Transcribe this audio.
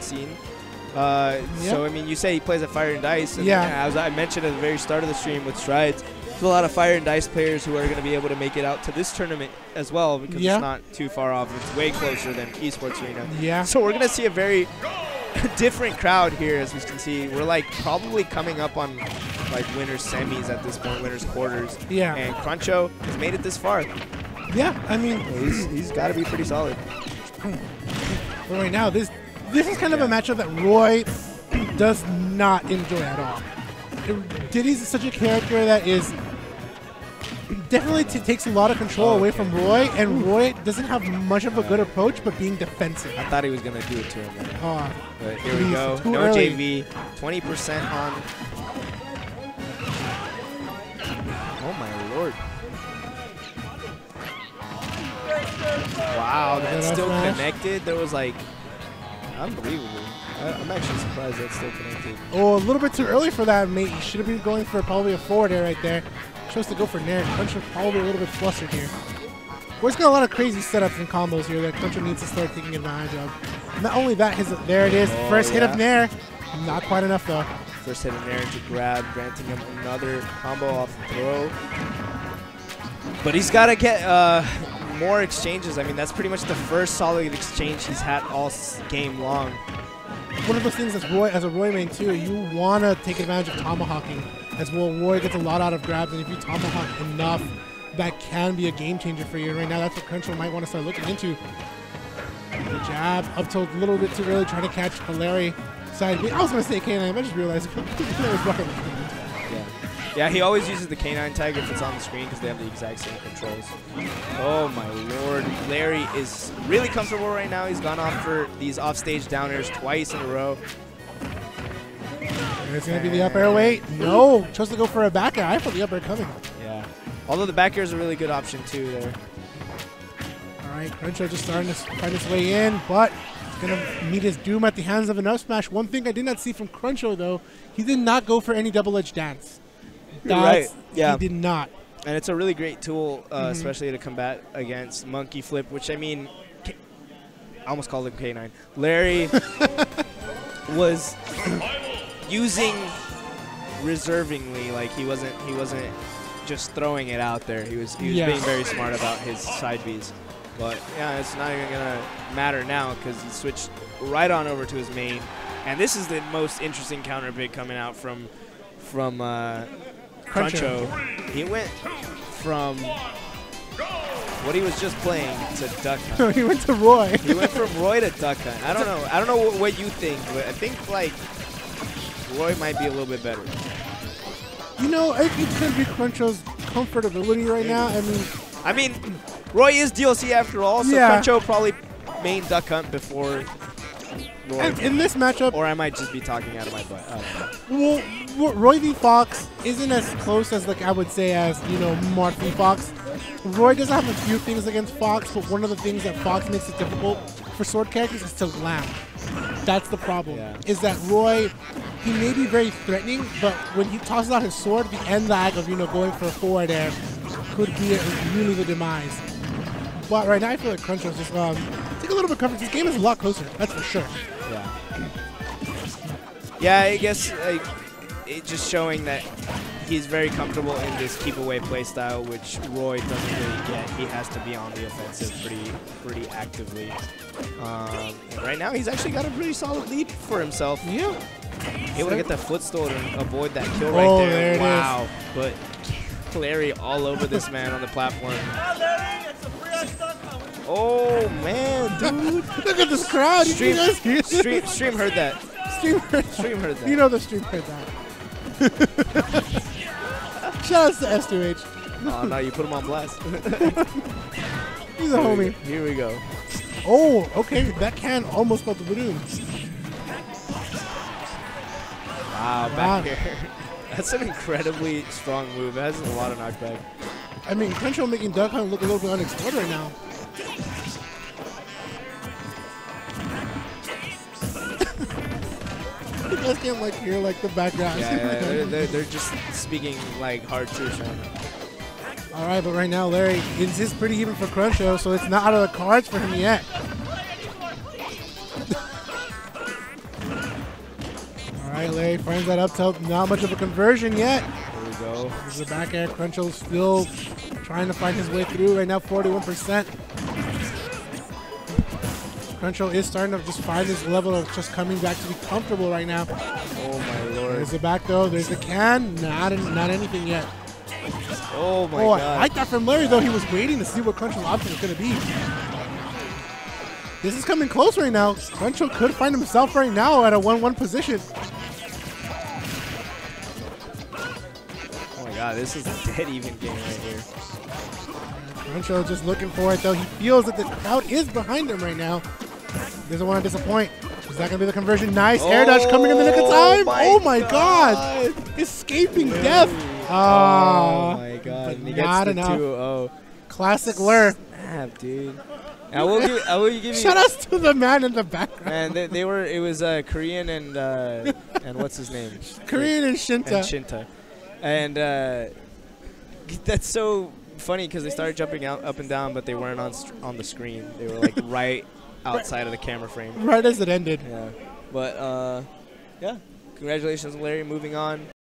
seen. Uh, Yeah. So I mean, you say he plays at Fire and Dice. And Yeah. As I mentioned at the very start of the stream with Strides, there's a lot of Fire and Dice players who are going to be able to make it out to this tournament as well because Yeah. it's not too far off. It's way closer than Esports Arena. Yeah. So we're going to see a very different crowd here, as we can see. We're like probably coming up on like winners semis at this point, winners quarters. Yeah. And Cruncho has made it this far. Yeah. I mean, He's, he's got to be pretty solid. But right now, this this is kind of a matchup that Roy does not enjoy at all. Diddy's such a character that is definitely t- takes a lot of control Oh, away okay. from Roy, and Roy doesn't have much of a good approach, but being defensive. I thought he was going to do it to him. Oh, But here we go. No early. JV. 20% on. Oh my lord. Wow, that's still connected. There was like. Unbelievable. I, I'm actually surprised that's still connected. oh, a little bit too early for that, mate. You should have been going for probably a forward air right there. Chose to go for Nair. Cruncho probably a little bit flustered here. Roy's got a lot of crazy setups and combos here that Cruncho needs to start taking advantage of. Not only that, his there it is. Oh, First hit of. Nair. Not quite enough though. First hit in there to grab, granting him another combo off the throw. But he's got to get uh, more exchanges. I mean, that's pretty much the first solid exchange he's had all game long. One of those things as Roy as a Roy main too, you wanna take advantage of tomahawking. As well, Roy gets a lot out of grabs, and if you tomahawk enough, that can be a game changer for you. Right now, that's what Cruncho might want to start looking into. The jab up till a little bit too early, trying to catch Hilary side. I was gonna say K9, I just realized. Yeah, he always uses the canine tag if it's on the screen because they have the exact same controls. Oh my lord. Larry is really comfortable right now. He's gone off for these offstage downers twice in a row. It's gonna be the up air. Wait, no, chose to go for a back air. I felt the up air coming. Yeah. Although the back air is a really good option too there. All right, Cruncho just starting to find his way in, but he's gonna meet his doom at the hands of an up smash. One thing I did not see from Cruncho though, he did not go for any double edge dance. You're right, yeah. he did not. And it's a really great tool, uh, Mhm. especially to combat against Monkey Flip, which I mean, I almost called him K9. Larry was using reservingly, like he wasn't he wasn't just throwing it out there. He was he was Yeah. being very smart about his side Bs. But yeah, it's not even gonna matter now because he switched right on over to his main, and this is the most interesting counter pick coming out from from uh, Cruncho. Cruncho. He went from what he was just playing to Duck Hunt. he went to Roy. he went from Roy to Duck Hunt. I don't know. I don't know what, what you think, but I think like Roy might be a little bit better. you know, I think it's gonna be Cruncho's comfortability right now. I mean, I mean, Roy is DLC after all, so Yeah. Cruncho probably main Duck Hunt before Roy. and in this matchup, or I might just be talking out of my butt. Well, Roy v Fox isn't as close as like I would say as you know Marth v Fox. Roy does have a few things against Fox, but one of the things that Fox makes it difficult for sword characters is to land. That's the problem. Yeah. Is that Roy? He may be very threatening, but when he tosses out his sword, the end lag of you know going for a forward air could be really the demise. But right now, I feel like Cruncho's just um, take a little bit coverage. This game is a lot closer. That's for sure. Yeah. Yeah, I guess like it just showing that he's very comfortable in this keep away play style, which Roy doesn't really get. He has to be on the offensive pretty pretty actively. Um, and right now, he's actually got a pretty solid lead for himself. Yeah. Able to get that footstool to avoid that kill right Oh, there. there it is. wow. But Larry all over this man on the platform. Oh man, dude. Look at this crowd. Stream, you guys hear this? stream, stream heard that. Stream heard that. Stream heard that. You know the stream heard that. Shout out to S2H. Oh, no, you put him on blast. He's a homie. Here we go. Oh, okay. That can almost pop the balloon. Wow, Wow. back here. That's an incredibly strong move. It has a lot of knockback. I mean, Cruncho making Duck Hunt look a little bit unexplored right now. you guys can't like hear like the background. Yeah, yeah, they're, they're, they're just speaking like hard truth right now. All right, but right now, Larry, it's just pretty even for Cruncho, so it's not out of the cards for him yet. Right, Larry finds that up tilt. Not much of a conversion yet. There we go. This is the back air. Cruncho still trying to find his way through. Right now, 41%. Cruncho is starting to just find his level of just coming back to be comfortable right now. Oh my lord. There's the back though. There's the can. Not not anything yet. Oh my oh, I god. like that from Larry though. He was waiting to see what Cruncho's option was going to be. This is coming close right now. Cruncho could find himself right now at a 1-1 position. God, this is a dead even game right here. Cruncho just looking for it though. He feels that the crowd is behind him right now. Doesn't want to disappoint. Is that going to be the conversion? Nice air dash coming in the nick of time. oh my god. Escaping death. Oh Ah, my god. he not enough. 2-0. classic Lurr. Snap, dude. I will give, I will give you Shout out to the man in the background. Man, they, they were it was uh, Korean and uh, and what's his name? Korean and and Shinta. And uh, that's so funny because they started jumping out up and down, but they weren't on on the screen. They were like right outside of the camera frame. right as it ended. Yeah, but uh, yeah, congratulations, Larry. Moving on.